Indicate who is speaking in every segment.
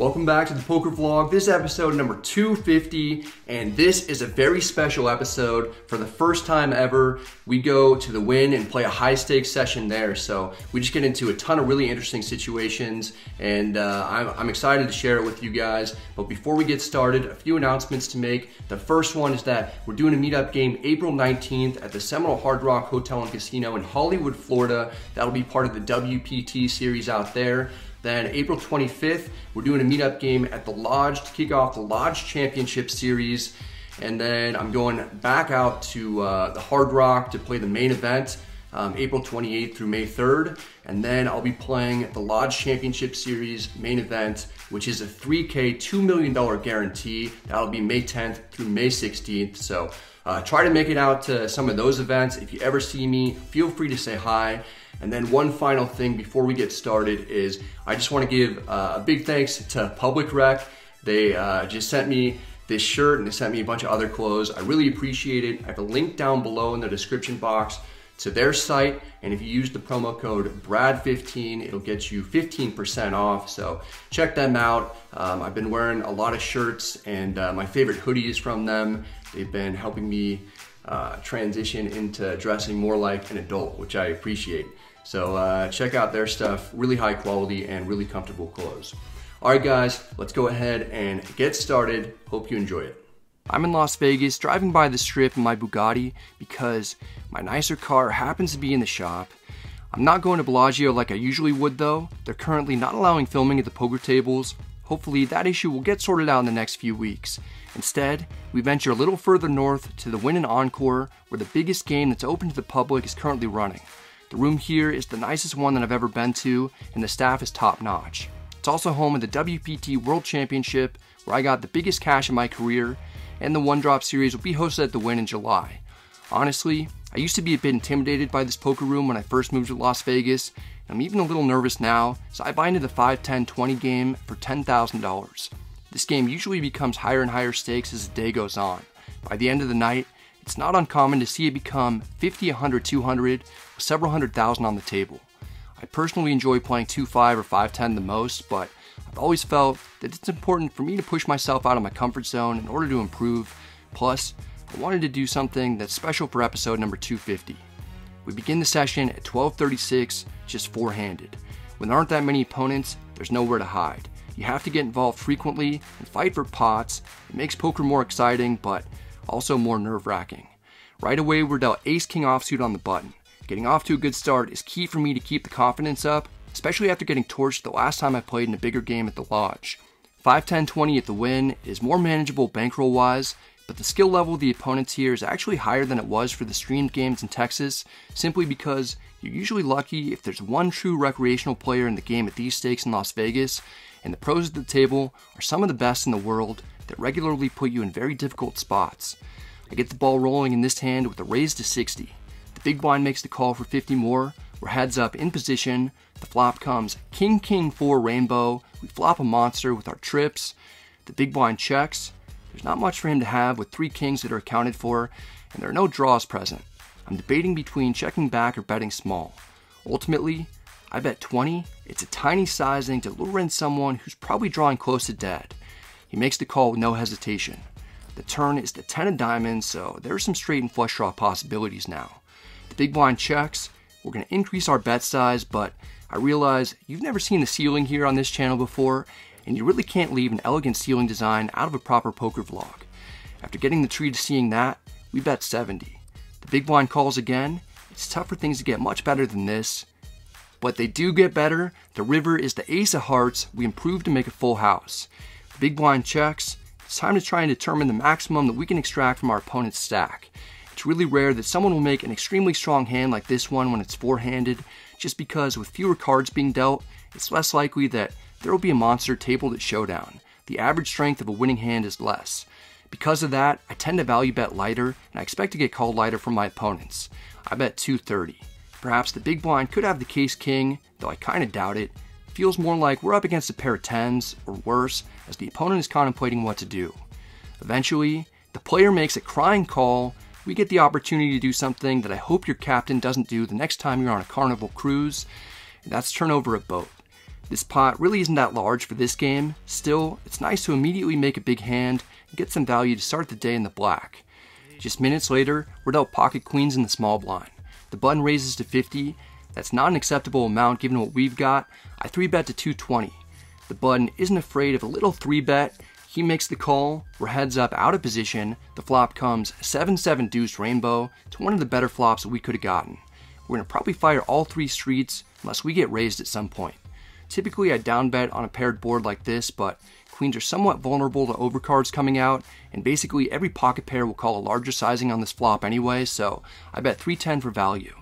Speaker 1: Welcome back to the Poker Vlog. This is episode number 250, and this is a very special episode. For the first time ever, we go to the Wynn and play a high stakes session there. So we just get into a ton of really interesting situations, and uh, I'm, I'm excited to share it with you guys. But before we get started, a few announcements to make. The first one is that we're doing a meetup game April 19th at the Seminole Hard Rock Hotel and Casino in Hollywood, Florida. That'll be part of the WPT series out there. Then April 25th, we're doing a meetup game at the Lodge to kick off the Lodge Championship Series. And then I'm going back out to uh, the Hard Rock to play the main event um, April 28th through May 3rd. And then I'll be playing the Lodge Championship Series main event, which is a 3K, $2 million guarantee. That'll be May 10th through May 16th. So uh, try to make it out to some of those events. If you ever see me, feel free to say hi. And then one final thing before we get started is I just want to give uh, a big thanks to Public Rec. They uh, just sent me this shirt and they sent me a bunch of other clothes. I really appreciate it. I have a link down below in the description box to their site. And if you use the promo code BRAD15, it'll get you 15% off. So check them out. Um, I've been wearing a lot of shirts and uh, my favorite hoodies from them. They've been helping me uh, transition into dressing more like an adult, which I appreciate. So uh, check out their stuff, really high quality and really comfortable clothes. All right, guys, let's go ahead and get started. Hope you enjoy it. I'm in Las Vegas driving by the strip in my Bugatti because my nicer car happens to be in the shop. I'm not going to Bellagio like I usually would though. They're currently not allowing filming at the poker tables. Hopefully that issue will get sorted out in the next few weeks. Instead, we venture a little further north to the Wynn and Encore where the biggest game that's open to the public is currently running. The room here is the nicest one that I've ever been to, and the staff is top notch. It's also home of the WPT World Championship, where I got the biggest cash in my career, and the One Drop Series will be hosted at the Wynn in July. Honestly, I used to be a bit intimidated by this poker room when I first moved to Las Vegas, and I'm even a little nervous now, so I buy into the 5, 10, 20 game for $10,000. This game usually becomes higher and higher stakes as the day goes on. By the end of the night, it's not uncommon to see it become 50, 100, 200, with several hundred thousand on the table. I personally enjoy playing 2-5 or 5-10 the most, but I've always felt that it's important for me to push myself out of my comfort zone in order to improve. Plus, I wanted to do something that's special for episode number 250. We begin the session at 1236, just four-handed. When there aren't that many opponents, there's nowhere to hide. You have to get involved frequently and fight for pots. It makes poker more exciting, but also more nerve wracking. Right away, we're dealt ace king offsuit on the button. Getting off to a good start is key for me to keep the confidence up, especially after getting torched the last time I played in a bigger game at the Lodge. 5 10 20 at the Wynn is more manageable bankroll wise, but the skill level of the opponents here is actually higher than it was for the streamed games in Texas, simply because you're usually lucky if there's one true recreational player in the game at these stakes in Las Vegas, and the pros at the table are some of the best in the world that regularly put you in very difficult spots. I get the ball rolling in this hand with a raise to 60. The big blind makes the call for 50 more. We're heads up in position. The flop comes King King 4 Rainbow. We flop a monster with our trips. The big blind checks. There's not much for him to have with three kings that are accounted for, and there are no draws present. I'm debating between checking back or betting small. Ultimately, I bet 20. It's a tiny sizing to lure in someone who's probably drawing close to dead. He makes the call with no hesitation. The turn is the 10 of diamonds, so there's some straight and flush draw possibilities now. The big blind checks. We're going to increase our bet size, but I realize you've never seen the ceiling here on this channel before, and you really can't leave an elegant ceiling design out of a proper poker vlog. After getting the tree to seeing that, we bet 70. The big blind calls again. It's tough for things to get much better than this, but they do get better. The river is the ace of hearts. We improve to make a full house. Big blind checks. It's time to try and determine the maximum that we can extract from our opponent's stack. It's really rare that someone will make an extremely strong hand like this one when it's four-handed, just because with fewer cards being dealt, it's less likely that there will be a monster tabled at showdown. The average strength of a winning hand is less. Because of that, I tend to value bet lighter, and I expect to get called lighter from my opponents. I bet 230. Perhaps the big blind could have the case king, though I kinda doubt it, feels more like we're up against a pair of 10s, or worse, as the opponent is contemplating what to do. Eventually, the player makes a crying call, we get the opportunity to do something that I hope your captain doesn't do the next time you're on a carnival cruise, and that's turn over a boat. This pot really isn't that large for this game, still, it's nice to immediately make a big hand and get some value to start the day in the black. Just minutes later, we're dealt pocket queens in the small blind. The button raises to 50, that's not an acceptable amount given what we've got, I 3-bet to 220. The button isn't afraid of a little 3-bet, he makes the call, we're heads up out of position, the flop comes 7-7 deuce rainbow to one of the better flops we could have gotten. We're to probably fire all three streets unless we get raised at some point. Typically I down bet on a paired board like this, but queens are somewhat vulnerable to overcards coming out, and basically every pocket pair will call a larger sizing on this flop anyway, so I bet 310 for value.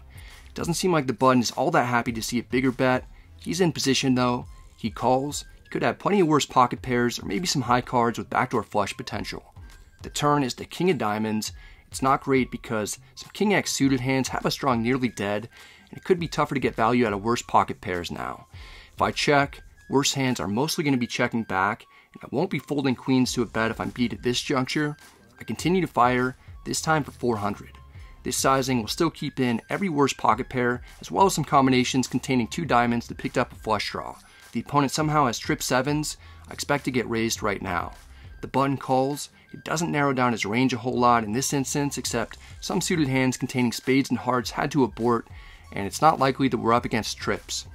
Speaker 1: Doesn't seem like the button is all that happy to see a bigger bet. He's in position though, he calls, he could have plenty of worse pocket pairs or maybe some high cards with backdoor flush potential. The turn is the king of diamonds. It's not great because some king x suited hands have a strong nearly dead, and it could be tougher to get value out of worse pocket pairs now. If I check, worse hands are mostly going to be checking back, and I won't be folding queens to a bet if I'm beat at this juncture. I continue to fire, this time for 400. This sizing will still keep in every worse pocket pair, as well as some combinations containing two diamonds that picked up a flush draw. The opponent somehow has trip sevens, I expect to get raised right now. The button calls, it doesn't narrow down his range a whole lot in this instance, except some suited hands containing spades and hearts had to abort, and it's not likely that we're up against trips.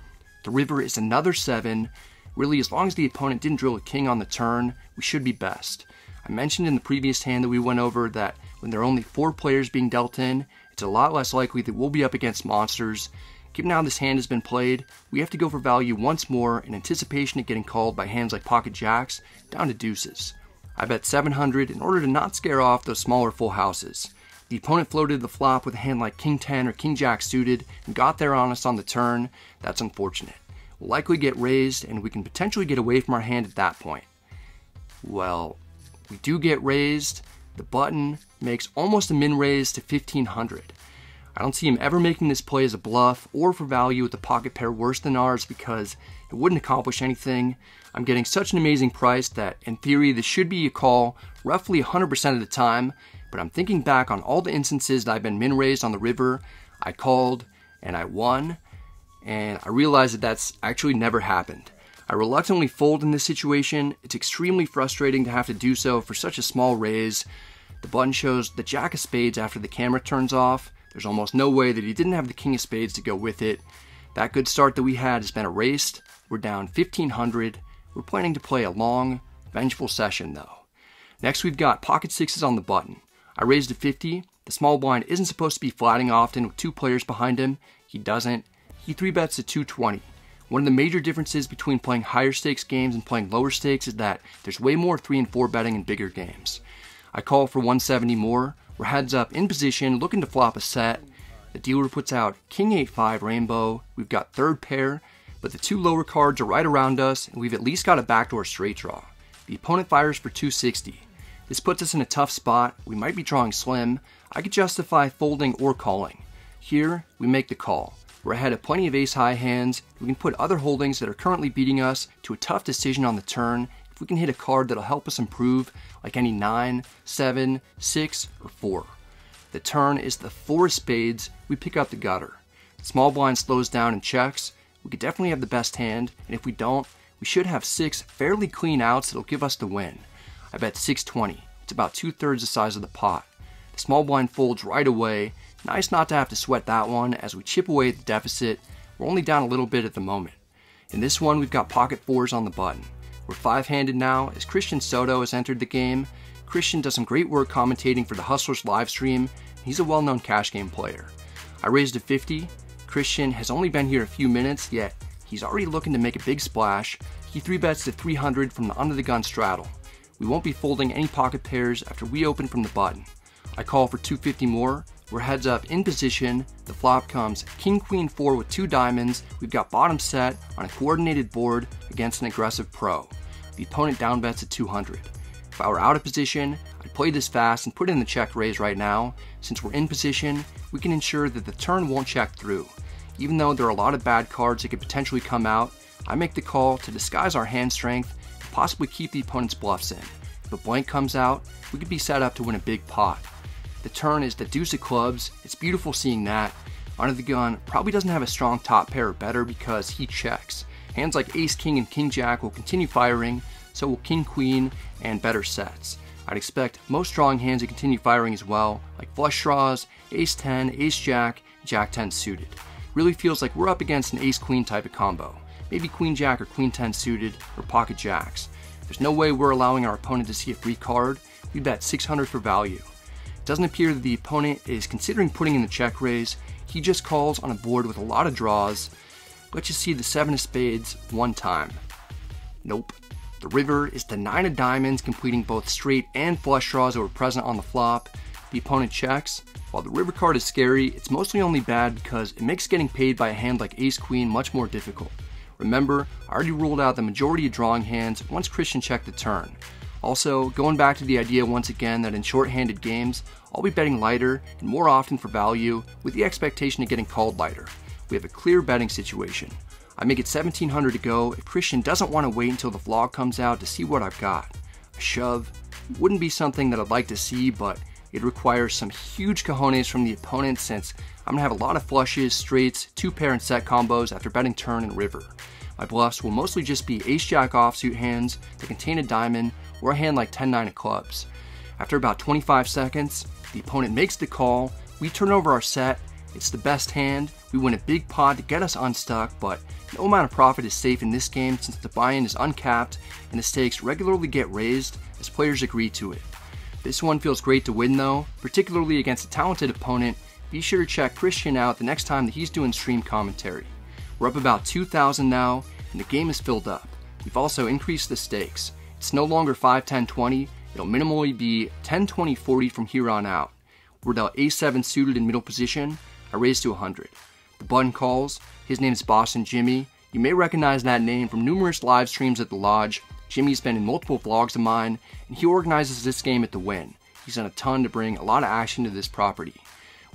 Speaker 1: The river is another 7. Really, as long as the opponent didn't drill a king on the turn, we should be best. I mentioned in the previous hand that we went over that when there are only 4 players being dealt in, it's a lot less likely that we'll be up against monsters. Given how this hand has been played, we have to go for value once more in anticipation of getting called by hands like pocket jacks down to deuces. I bet 700 in order to not scare off those smaller full houses. The opponent floated the flop with a hand like King 10 or King Jack suited and got there on us on the turn. That's unfortunate. We'll likely get raised and we can potentially get away from our hand at that point. Well, we do get raised. The button makes almost a min raise to 1500. I don't see him ever making this play as a bluff or for value with a pocket pair worse than ours because it wouldn't accomplish anything. I'm getting such an amazing price that in theory this should be a call roughly 100% of the time, but I'm thinking back on all the instances that I've been min raised on the river, I called and I won, and I realized that that's actually never happened. I reluctantly fold in this situation. It's extremely frustrating to have to do so for such a small raise. The button shows the jack of spades after the camera turns off. There's almost no way that he didn't have the king of spades to go with it. That good start that we had has been erased. We're down 1500. We're planning to play a long, vengeful session though. Next we've got pocket sixes on the button. I raised to 50. The small blind isn't supposed to be flatting often with two players behind him. He doesn't. He 3 bets to 220. One of the major differences between playing higher stakes games and playing lower stakes is that there's way more 3 and 4 betting in bigger games. I call for 170 more. We're heads up in position, looking to flop a set. The dealer puts out King 8-5 Rainbow. We've got third pair, but the two lower cards are right around us, and we've at least got a backdoor straight draw. The opponent fires for 260. This puts us in a tough spot. We might be drawing slim. I could justify folding or calling. Here, we make the call. We're ahead of plenty of ace-high hands. We can put other holdings that are currently beating us to a tough decision on the turn if we can hit a card that'll help us improve, like any 9, 7, 6, or 4. The turn is the 4 spades, we pick up the gutter. Small blind slows down and checks. We could definitely have the best hand, and if we don't, we should have 6 fairly clean outs that'll give us the win. I bet 620. It's about two thirds the size of the pot. The small blind folds right away. Nice not to have to sweat that one as we chip away at the deficit. We're only down a little bit at the moment. In this one, we've got pocket fours on the button. We're five-handed now as Christian Soto has entered the game. Christian does some great work commentating for the Hustlers live stream. He's a well-known cash game player. I raised to 50. Christian has only been here a few minutes, yet he's already looking to make a big splash. He 3 bets to 300 from the under the gun straddle. We won't be folding any pocket pairs after we open from the button. I call for 250 more. We're heads up in position. The flop comes King Queen 4 with two diamonds. We've got bottom set on a coordinated board against an aggressive pro. The opponent down bets at 200. If I were out of position, I'd play this fast and put in the check raise right now. Since we're in position, we can ensure that the turn won't check through. Even though there are a lot of bad cards that could potentially come out, I make the call to disguise our hand strength and possibly keep the opponent's bluffs in. If a blank comes out, we could be set up to win a big pot. The turn is the deuce of clubs. It's beautiful seeing that. Under the gun probably doesn't have a strong top pair or better because he checks. Hands like ace king and king jack will continue firing, so will king queen and better sets. I'd expect most strong hands to continue firing as well, like flush draws, ace 10, ace jack, jack 10 suited. Really feels like we're up against an ace queen type of combo. Maybe queen jack or queen 10 suited, or pocket jacks. There's no way we're allowing our opponent to see a free card. We bet 600 for value. Doesn't appear that the opponent is considering putting in the check raise. He just calls on a board with a lot of draws. Let's just see the seven of spades one time. Nope. The river is the nine of diamonds, completing both straight and flush draws that were present on the flop. The opponent checks. While the river card is scary, it's mostly only bad because it makes getting paid by a hand like ace queen much more difficult. Remember, I already ruled out the majority of drawing hands once Christian checked the turn. Also, going back to the idea once again that in short-handed games, I'll be betting lighter and more often for value with the expectation of getting called lighter. We have a clear betting situation. I make it 1700 to go if Christian doesn't want to wait until the vlog comes out to see what I've got. A shove wouldn't be something that I'd like to see, but it requires some huge cojones from the opponent since I'm gonna have a lot of flushes, straights, two pair and set combos after betting turn and river. My bluffs will mostly just be ace-jack offsuit hands that contain a diamond or a hand like 10-9 of clubs. After about 25 seconds, the opponent makes the call, we turn over our set, it's the best hand, we win a big pot to get us unstuck, but no amount of profit is safe in this game since the buy-in is uncapped and the stakes regularly get raised as players agree to it. This one feels great to win though, particularly against a talented opponent. Be sure to check Christian out the next time that he's doing stream commentary. We're up about 2,000 now, and the game is filled up. We've also increased the stakes. It's no longer 5, 10, 20, it'll minimally be 10, 20, 40 from here on out. We're now A7 suited in middle position, I raise to 100. The button calls, his name is Boston Jimmy. You may recognize that name from numerous live streams at the Lodge. Jimmy's been in multiple vlogs of mine, and he organizes this game at the Wynn. He's done a ton to bring a lot of action to this property.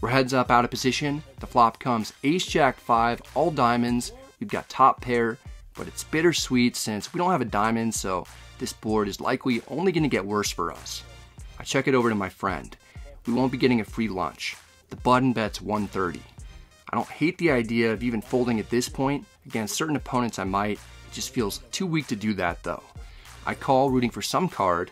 Speaker 1: We're heads up out of position. The flop comes ace jack 5, all diamonds. We've got top pair, but it's bittersweet since we don't have a diamond, so this board is likely only going to get worse for us. I check it over to my friend. We won't be getting a free lunch. The button bets 130. I don't hate the idea of even folding at this point. Against certain opponents I might. It just feels too weak to do that though. I call rooting for some card.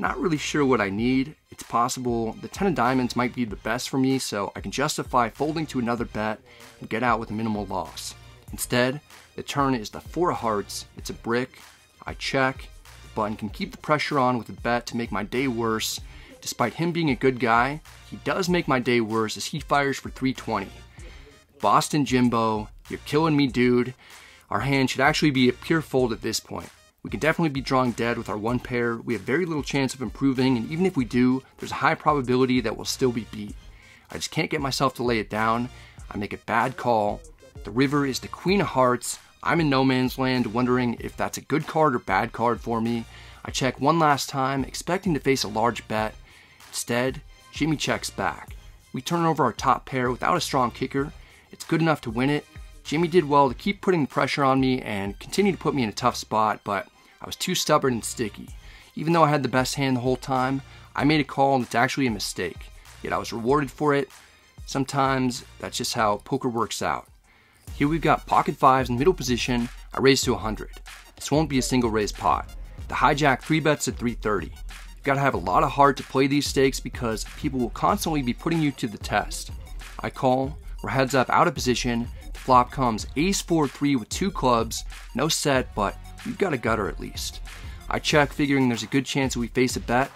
Speaker 1: Not really sure what I need. It's possible the 10 of diamonds might be the best for me so I can justify folding to another bet and get out with minimal loss. Instead, the turn is the 4 of hearts. It's a brick. I check. The button can keep the pressure on with a bet to make my day worse. Despite him being a good guy, he does make my day worse as he fires for 320. Boston Jimbo, you're killing me, dude. Our hand should actually be a pure fold at this point. We can definitely be drawing dead with our one pair. We have very little chance of improving, and even if we do, there's a high probability that we'll still be beat. I just can't get myself to lay it down. I make a bad call. The river is the queen of hearts. I'm in no man's land, wondering if that's a good card or bad card for me. I check one last time, expecting to face a large bet. Instead, Jimmy checks back. We turn over our top pair without a strong kicker, it's good enough to win it. Jimmy did well to keep putting pressure on me and continue to put me in a tough spot, but I was too stubborn and sticky. Even though I had the best hand the whole time, I made a call that's actually a mistake. Yet I was rewarded for it. Sometimes that's just how poker works out. Here we've got pocket fives in middle position. I raise to 100. This won't be a single raise pot. The hijack three bets at 330. You've got to have a lot of heart to play these stakes because people will constantly be putting you to the test. I call, we're heads up out of position. Flop comes ace 4-3 with two clubs. No set, but we've got a gutter at least. I check figuring there's a good chance that we face a bet.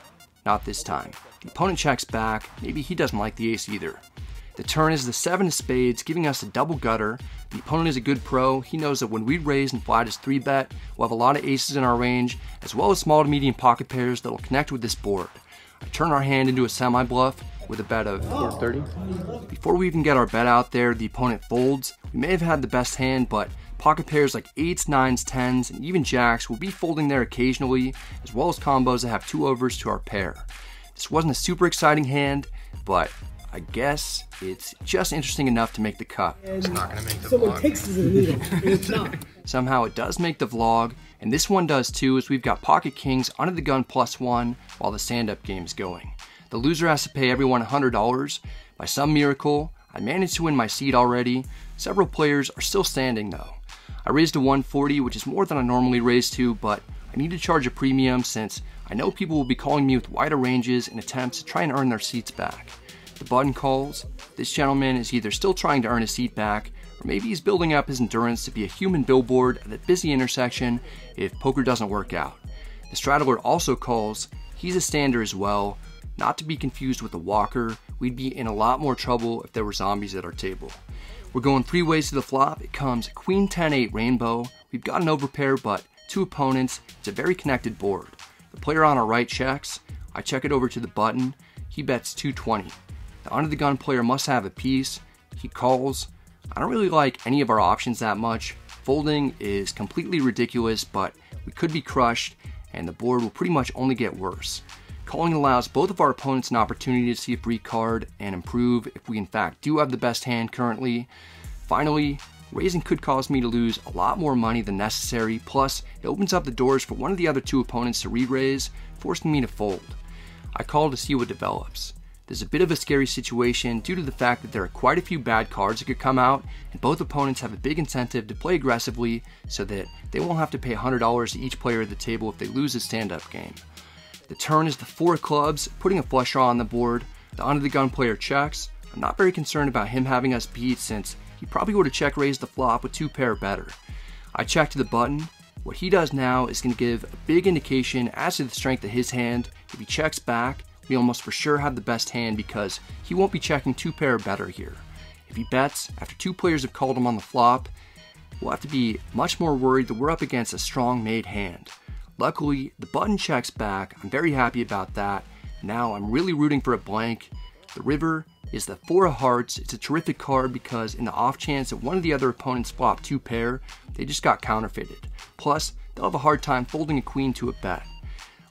Speaker 1: Not this time. The opponent checks back. Maybe he doesn't like the ace either. The turn is the seven of spades, giving us a double gutter. The opponent is a good pro. He knows that when we raise and flat his three bet, we'll have a lot of aces in our range, as well as small to medium pocket pairs that'll connect with this board. I turn our hand into a semi bluff, with a bet of 430. Before we even get our bet out there, the opponent folds. We may have had the best hand, but pocket pairs like 8s, 9s, 10s, and even jacks will be folding there occasionally, as well as combos that have two overs to our pair. This wasn't a super exciting hand, but I guess it's just interesting enough to make the cut.
Speaker 2: It's not gonna make the Someone vlog. takes the needle. it's
Speaker 1: not. Somehow it does make the vlog, and this one does too, as we've got pocket kings under the gun plus one while the stand-up game's going. The loser has to pay everyone $100. By some miracle, I managed to win my seat already. Several players are still standing though. I raised to 140, which is more than I normally raise to, but I need to charge a premium since I know people will be calling me with wider ranges in attempts to try and earn their seats back. The button calls. This gentleman is either still trying to earn his seat back, or maybe he's building up his endurance to be a human billboard at a busy intersection if poker doesn't work out. The straddler also calls. He's a stander as well, not to be confused with a walker. We'd be in a lot more trouble if there were zombies at our table. We're going three ways to the flop. It comes Queen 10 8 Rainbow. We've got an overpair, but two opponents. It's a very connected board. The player on our right checks. I check it over to the button. He bets 220. The under the gun player must have a piece. He calls. I don't really like any of our options that much. Folding is completely ridiculous, but we could be crushed, and the board will pretty much only get worse. Calling allows both of our opponents an opportunity to see a free card and improve if we in fact do have the best hand currently. Finally, raising could cause me to lose a lot more money than necessary, plus it opens up the doors for one of the other two opponents to re-raise, forcing me to fold. I call to see what develops. There's a bit of a scary situation due to the fact that there are quite a few bad cards that could come out, and both opponents have a big incentive to play aggressively so that they won't have to pay $100 to each player at the table if they lose a stand-up game. The turn is the four clubs, putting a flush draw on the board. The under the gun player checks. I'm not very concerned about him having us beat since he probably would have check raised the flop with two pair better. I check to the button. What he does now is going to give a big indication as to the strength of his hand. If he checks back, we almost for sure have the best hand because he won't be checking two pair better here. If he bets after two players have called him on the flop, we'll have to be much more worried that we're up against a strong made hand. Luckily, the button checks back. I'm very happy about that. Now I'm really rooting for a blank. The river is the Four of Hearts. It's a terrific card because in the off chance that one of the other opponents flop two pair, they just got counterfeited. Plus, they'll have a hard time folding a queen to a bet.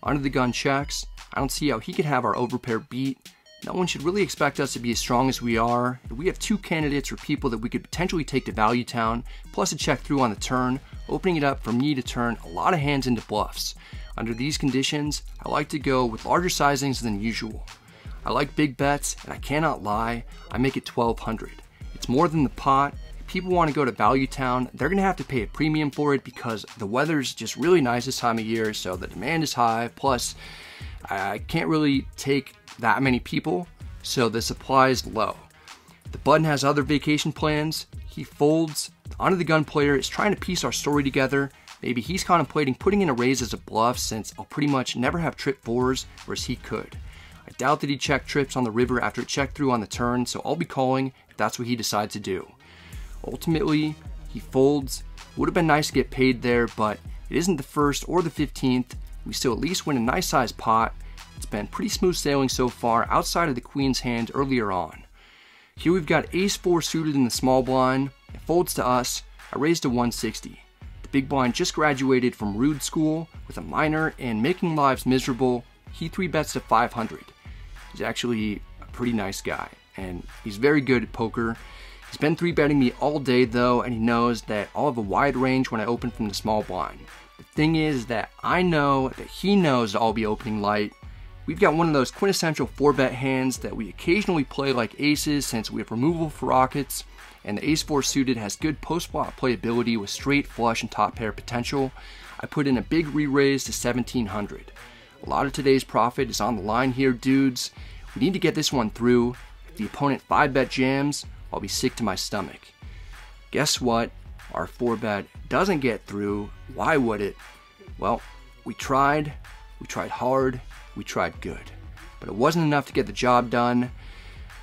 Speaker 1: Under the gun checks. I don't see how he could have our overpair beat. No one should really expect us to be as strong as we are. We have two candidates or people that we could potentially take to Value Town, plus a check through on the turn, opening it up for me to turn a lot of hands into bluffs. Under these conditions, I like to go with larger sizings than usual. I like big bets, and I cannot lie, I make it 1200. It's more than the pot. If people want to go to Value Town, they're going to have to pay a premium for it because the weather's just really nice this time of year, so the demand is high. Plus, I can't really take that many people, so the supply is low. The button has other vacation plans. He folds. Under the gun player is trying to piece our story together. Maybe he's contemplating putting in a raise as a bluff since I'll pretty much never have trip fours, whereas he could. I doubt that he checked trips on the river after it checked through on the turn, so I'll be calling if that's what he decides to do. Ultimately, he folds. Would have been nice to get paid there, but it isn't the first or the 15th. We still at least win a nice sized pot, it's been pretty smooth sailing so far outside of the queen's hand earlier on. Here we've got ace 4 suited in the small blind. It folds to us. I raised to 160. The big blind just graduated from Rude School with a minor and making lives miserable. He 3 bets to 500. He's actually a pretty nice guy and he's very good at poker. He's been 3 betting me all day though and he knows that I'll have a wide range when I open from the small blind. The thing is that I know that he knows that I'll be opening light We've got one of those quintessential 4-bet hands that we occasionally play like aces since we have removal for rockets, and the ace-4 suited has good post-flop playability with straight flush and top pair potential. I put in a big re-raise to 1700. A lot of today's profit is on the line here, dudes. We need to get this one through. If the opponent 5-bet jams, I'll be sick to my stomach. Guess what? Our 4-bet doesn't get through. Why would it? Well, we tried, we tried hard, we tried good. But it wasn't enough to get the job done.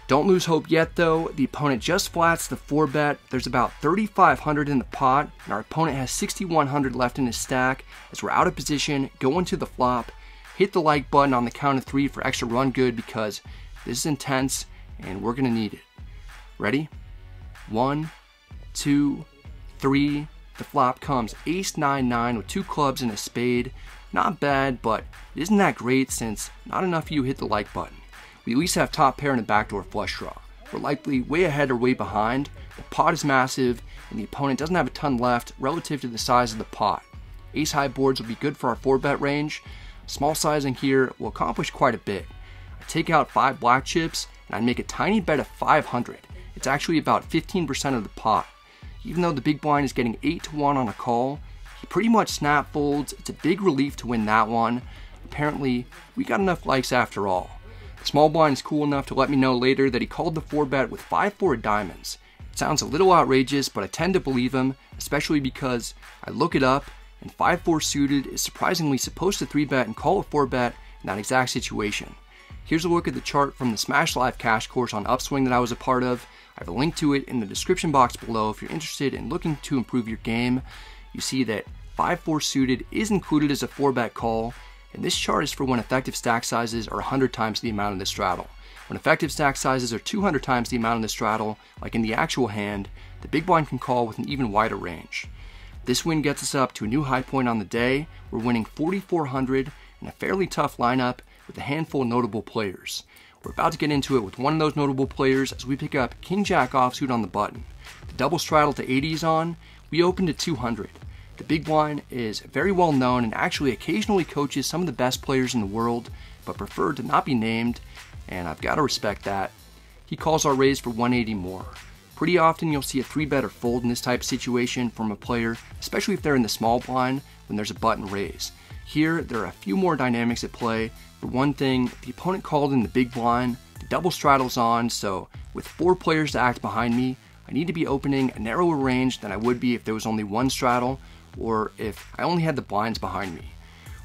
Speaker 1: Don't lose hope yet though, the opponent just flats the 4 bet. There's about 3,500 in the pot, and our opponent has 6,100 left in his stack. As we're out of position, go into the flop, hit the like button on the count of 3 for extra run good because this is intense and we're gonna need it. Ready? One, two, three. The flop comes ace 9 9 with two clubs and a spade. Not bad, but is isn't that great since not enough of you hit the like button. We at least have top pair and a backdoor flush draw. We're likely way ahead or way behind. The pot is massive, and the opponent doesn't have a ton left relative to the size of the pot. Ace high boards will be good for our 4 bet range. Small sizing here will accomplish quite a bit. I take out 5 black chips, and I make a tiny bet of 500. It's actually about 15% of the pot. Even though the big blind is getting 8 to 1 on a call, pretty much snap folds. It's a big relief to win that one. Apparently, we got enough likes after all. Small blind is cool enough to let me know later that he called the 4 bet with 5 4 diamonds. It sounds a little outrageous, but I tend to believe him, especially because I look it up and 5 4 suited is surprisingly supposed to 3 bet and call a 4 bet in that exact situation. Here's a look at the chart from the Smash Live Cash course on Upswing that I was a part of. I have a link to it in the description box below if you're interested in looking to improve your game. You see that 5-4 suited is included as a 4-bet call, and this chart is for when effective stack sizes are 100 times the amount in the straddle. When effective stack sizes are 200 times the amount in the straddle, like in the actual hand, the big blind can call with an even wider range. This win gets us up to a new high point on the day. We're winning 4,400 in a fairly tough lineup with a handful of notable players. We're about to get into it with one of those notable players as we pick up King Jack offsuit on the button. The double straddle to 80 is on, we open at 200. The big blind is very well known and actually occasionally coaches some of the best players in the world, but preferred to not be named, and I've got to respect that. He calls our raise for 180 more. Pretty often you'll see a 3 bet or fold in this type of situation from a player, especially if they're in the small blind when there's a button raise. Here, there are a few more dynamics at play. For one thing, the opponent called in the big blind, the double straddle's on, so with four players to act behind me, I need to be opening a narrower range than I would be if there was only one straddle, or if I only had the blinds behind me.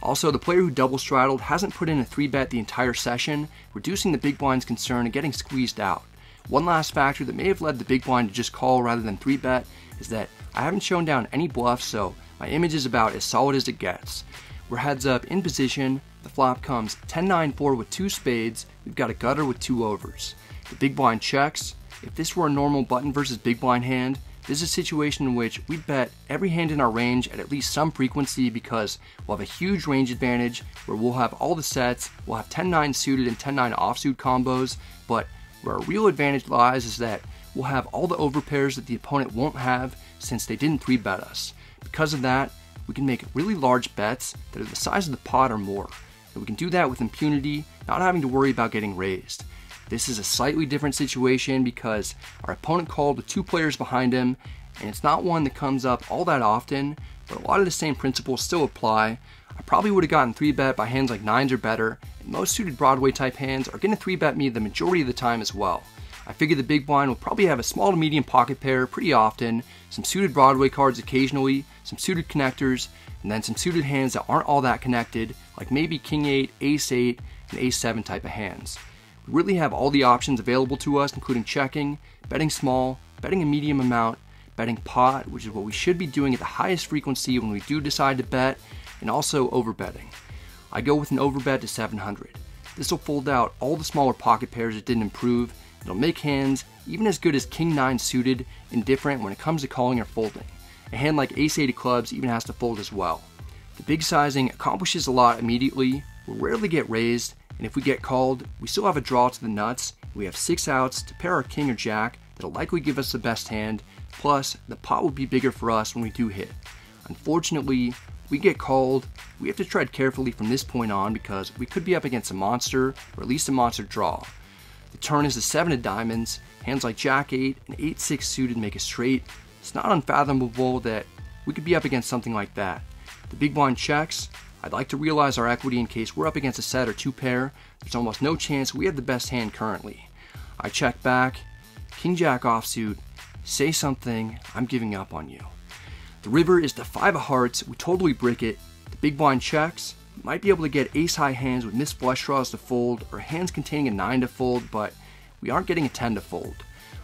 Speaker 1: Also, the player who double straddled hasn't put in a 3 bet the entire session, reducing the big blind's concern and getting squeezed out. One last factor that may have led the big blind to just call rather than 3 bet is that I haven't shown down any bluffs, so my image is about as solid as it gets. We're heads up in position. The flop comes 10-9-4 with two spades. We've got a gutter with two overs. The big blind checks. If this were a normal button versus big blind hand, this is a situation in which we bet every hand in our range at at least some frequency because we'll have a huge range advantage where we'll have all the sets, we'll have 10-9 suited and 10-9 offsuit combos, but where our real advantage lies is that we'll have all the overpairs that the opponent won't have since they didn't 3-bet us. Because of that, we can make really large bets that are the size of the pot or more. And we can do that with impunity, not having to worry about getting raised. This is a slightly different situation because our opponent called with two players behind him, and it's not one that comes up all that often, but a lot of the same principles still apply. I probably would have gotten 3 bet by hands like 9s or better, and most suited Broadway type hands are going to 3 bet me the majority of the time as well. I figure the big blind will probably have a small to medium pocket pair pretty often, some suited Broadway cards occasionally, some suited connectors, and then some suited hands that aren't all that connected, like maybe King 8, Ace 8, and Ace 7 type of hands. We really have all the options available to us, including checking, betting small, betting a medium amount, betting pot, which is what we should be doing at the highest frequency when we do decide to bet, and also overbetting. I go with an overbet to 700. This will fold out all the smaller pocket pairs that didn't improve, It'll make hands even as good as King 9 suited indifferent when it comes to calling or folding. A hand like Ace 8 of clubs even has to fold as well. The big sizing accomplishes a lot immediately, we rarely get raised, and if we get called, we still have a draw to the nuts, we have 6 outs to pair our King or Jack that'll likely give us the best hand, plus the pot will be bigger for us when we do hit. Unfortunately, we get called, we have to tread carefully from this point on because we could be up against a monster, or at least a monster draw. The turn is the 7 of diamonds. Hands like Jack 8 and 8 6 suited make a straight. It's not unfathomable that we could be up against something like that. The big blind checks. I'd like to realize our equity in case we're up against a set or two pair. There's almost no chance we have the best hand currently. I check back. King Jack offsuit. Say something. I'm giving up on you. The river is the 5 of hearts. We totally brick it. The big blind checks might be able to get ace high hands with missed flush draws to fold or hands containing a 9 to fold, but we aren't getting a 10 to fold.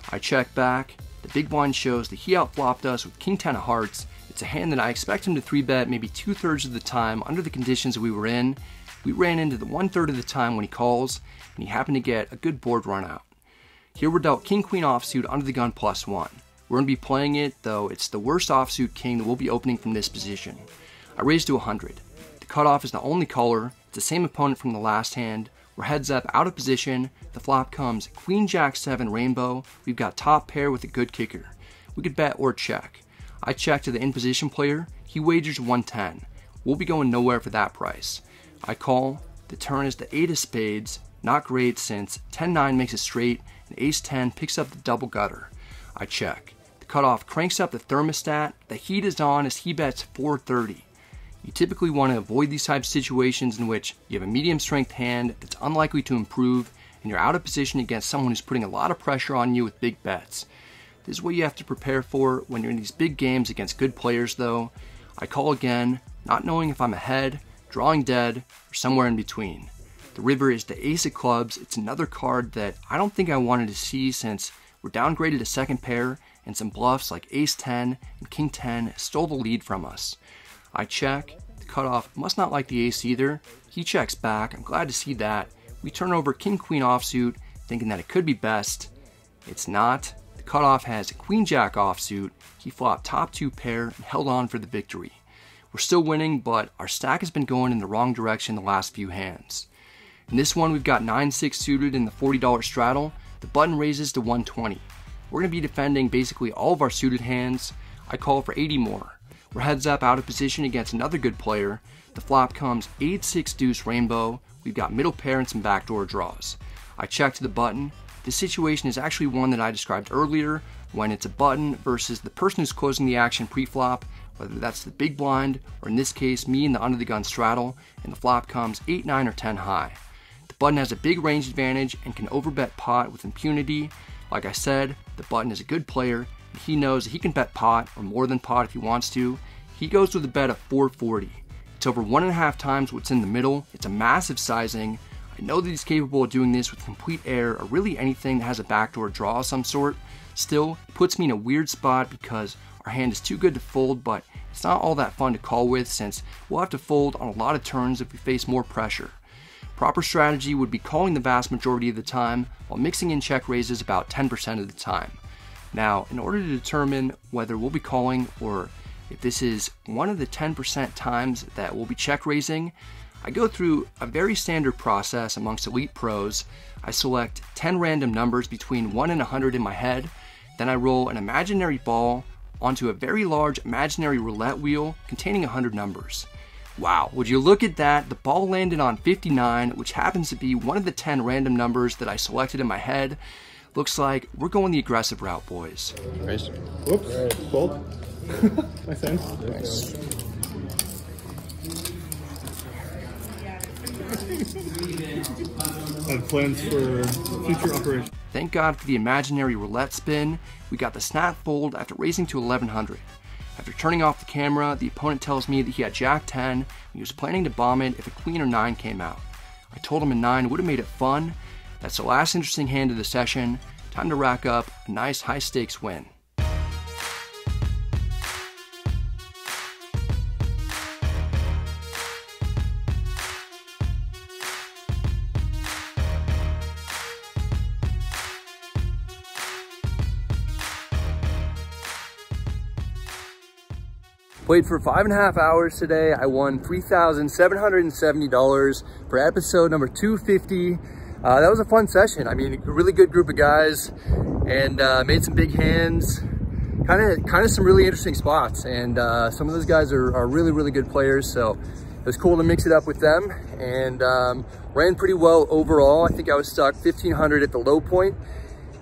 Speaker 1: I check back, the big blind shows that he outflopped us with king 10 of hearts. It's a hand that I expect him to 3 bet maybe two thirds of the time under the conditions we were in. We ran into the one third of the time when he calls, and he happened to get a good board run out. Here we're dealt king queen offsuit under the gun plus one. We're going to be playing it, though it's the worst offsuit king that we'll be opening from this position. I raised to 100 The cutoff is the only color. It's the same opponent from the last hand. We're heads up, out of position. The flop comes Queen Jack 7 Rainbow. We've got top pair with a good kicker. We could bet or check. I check to the in position player. He wagers 110. We'll be going nowhere for that price. I call. The turn is the 8 of spades. Not great since 10-9 makes it straight and ace 10 picks up the double gutter. I check. The cutoff cranks up the thermostat, the heat is on as he bets 430. You typically want to avoid these types of situations in which you have a medium strength hand that's unlikely to improve and you're out of position against someone who's putting a lot of pressure on you with big bets. This is what you have to prepare for when you're in these big games against good players though. I call again, not knowing if I'm ahead, drawing dead, or somewhere in between. The river is the ace of clubs. It's another card that I don't think I wanted to see since we're downgraded to second pair and some bluffs like ace 10 and king 10 stole the lead from us. I check, the cutoff must not like the ace either. He checks back, I'm glad to see that. We turn over king queen offsuit, thinking that it could be best. It's not. Cutoff has queen jack offsuit. He flopped top two pair and held on for the victory. We're still winning, but our stack has been going in the wrong direction the last few hands. In this one, we've got 9-6 suited in the $40 straddle. The button raises to 120. We're going to be defending basically all of our suited hands. I call for 80 more. We're heads up out of position against another good player. The flop comes 8-6 deuce rainbow. We've got middle pair and some backdoor draws. I check to the button. This situation is actually one that I described earlier when it's a button versus the person who's closing the action pre-flop, whether that's the big blind or in this case me and the under the gun straddle, and the flop comes 8, 9, or 10 high. The button has a big range advantage and can overbet pot with impunity. Like I said, the button is a good player. And he knows that he can bet pot or more than pot if he wants to. He goes with a bet of 440. It's over one and a half times what's in the middle. It's a massive sizing. I know that he's capable of doing this with complete air or really anything that has a backdoor draw of some sort. Still, puts me in a weird spot because our hand is too good to fold, but it's not all that fun to call with since we'll have to fold on a lot of turns if we face more pressure. Proper strategy would be calling the vast majority of the time, while mixing in check raises about 10% of the time. Now, in order to determine whether we'll be calling or if this is one of the 10% times that we'll be check raising, I go through a very standard process amongst elite pros. I select 10 random numbers between 1 and 100 in my head, then I roll an imaginary ball onto a very large imaginary roulette wheel containing 100 numbers. Wow, would you look at that? The ball landed on 59, which happens to be one of the 10 random numbers that I selected in my head. Looks like we're going the aggressive route, boys.
Speaker 2: Nice. Whoops. Right. Fold. nice hand. Nice. Have plans for future operation.
Speaker 1: Thank God for the imaginary roulette spin. We got the snap fold after raising to 1100. After turning off the camera, the opponent tells me that he had Jack 10 and he was planning to bomb it if a Queen or 9 came out. I told him a 9 would have made it fun. That's the last interesting hand of the session. Time to rack up a nice high stakes win. Played for five and a half hours today. I won $3,770 for episode number 250. Uh, that was a fun session. I mean, a really good group of guys and uh, made some big hands. Kind of kind of some really interesting spots. And uh, some of those guys are, are, really, really good players. So it was cool to mix it up with them and um, ran pretty well overall. I think I was stuck 1500 at the low point.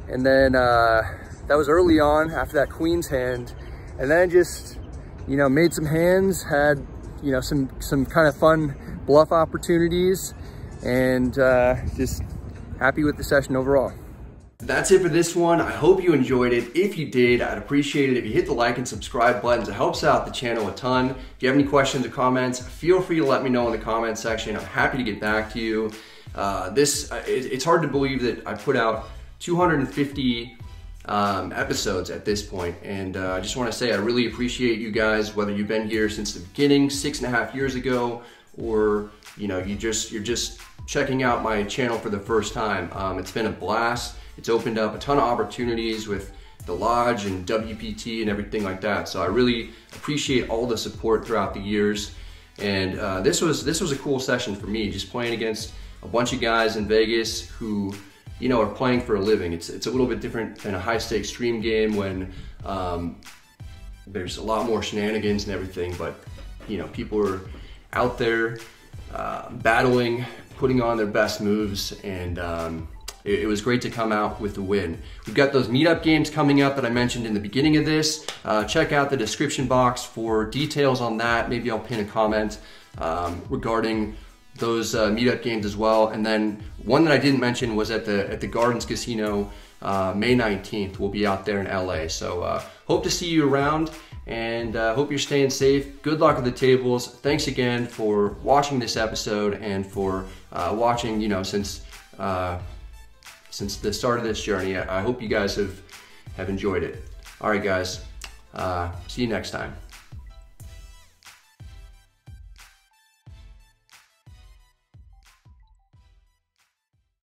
Speaker 1: And then uh, that was early on after that Queen's hand. And then just you know, made some hands, had, you know, some, some kind of fun bluff opportunities and uh, just happy with the session overall. That's it for this one. I hope you enjoyed it. If you did, I'd appreciate it if you hit the like and subscribe buttons. It helps out the channel a ton. If you have any questions or comments, feel free to let me know in the comment section. I'm happy to get back to you. Uh, this, uh, it's hard to believe that I put out 250 um, episodes at this point. And uh, I just want to say I really appreciate you guys, whether you've been here since the beginning, six and a half years ago, or you know you just you're just checking out my channel for the first time. Um, it's been a blast. It's opened up a ton of opportunities with the lodge and WPT and everything like that. So I really appreciate all the support throughout the years. And uh, this was this was a cool session for me, just playing against a bunch of guys in Vegas who you know, are playing for a living. It's, it's a little bit different than a high stakes stream game when um, there's a lot more shenanigans and everything, but you know, people are out there uh, battling, putting on their best moves, and um, it, it was great to come out with the win. We've got those meetup games coming up that I mentioned in the beginning of this. Uh, check out the description box for details on that. Maybe I'll pin a comment um, regarding those uh, meetup games as well. And then one that I didn't mention was at the at the Gardens Casino uh, May 19th. We'll be out there in LA. So uh, hope to see you around and uh, hope you're staying safe. Good luck at the tables. Thanks again for watching this episode and for uh, watching, you know, since uh, since the start of this journey. I, hope you guys have have enjoyed it. All right, guys. See you next time.